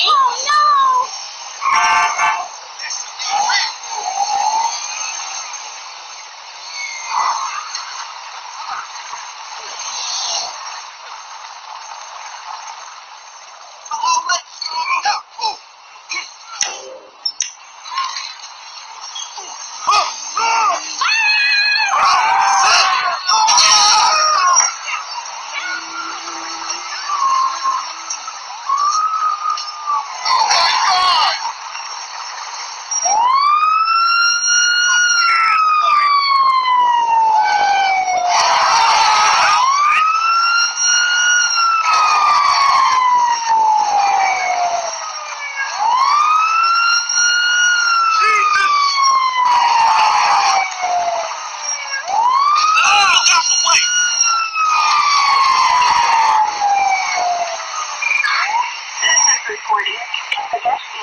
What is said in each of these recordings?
讨 厌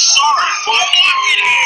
sorry for everything.